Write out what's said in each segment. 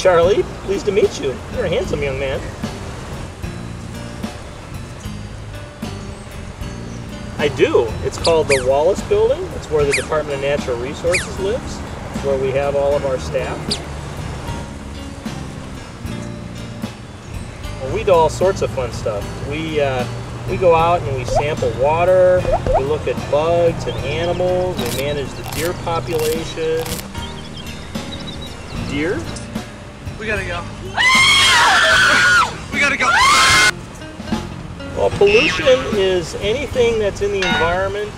Charlie. Pleased to meet you. You're a handsome young man. I do. It's called the Wallace Building. It's where the Department of Natural Resources lives. It's where we have all of our staff. Well, we do all sorts of fun stuff. We uh, we go out and we sample water. We look at bugs and animals. We manage the deer population. Deer? We gotta go. we gotta go. Well, pollution is anything that's in the environment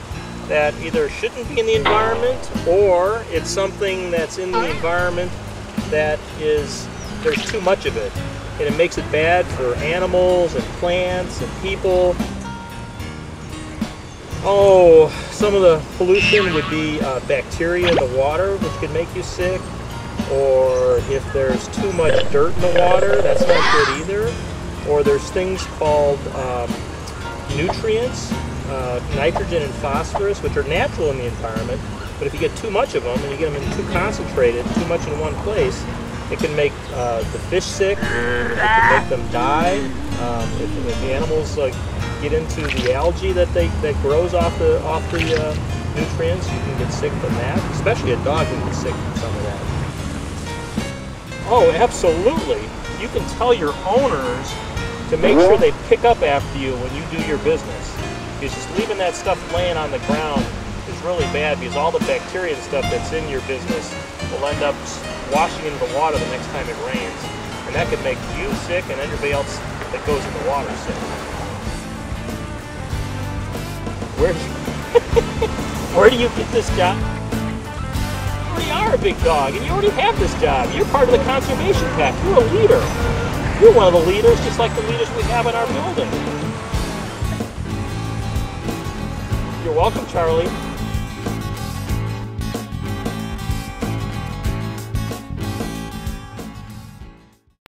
that either shouldn't be in the environment or it's something that's in the environment that is, there's too much of it. And it makes it bad for animals and plants and people. Oh, some of the pollution would be uh, bacteria in the water, which could make you sick. Or if there's too much dirt in the water, that's not good either or there's things called um, nutrients, uh, nitrogen and phosphorus, which are natural in the environment. But if you get too much of them and you get them in too concentrated, too much in one place, it can make uh, the fish sick. It can make them die. Um, if, if the animals like get into the algae that they that grows off the off the uh, nutrients, you can get sick from that. Especially a dog can get sick from some of that. Oh, absolutely. You can tell your owners to make sure they pick up after you when you do your business. Because just leaving that stuff laying on the ground is really bad because all the bacteria and stuff that's in your business will end up washing into the water the next time it rains. And that could make you sick and everybody else that goes in the water sick. Where, where do you get this job? Are a big dog and you already have this job. You're part of the conservation pack. You're a leader. You're one of the leaders, just like the leaders we have in our building. You're welcome, Charlie.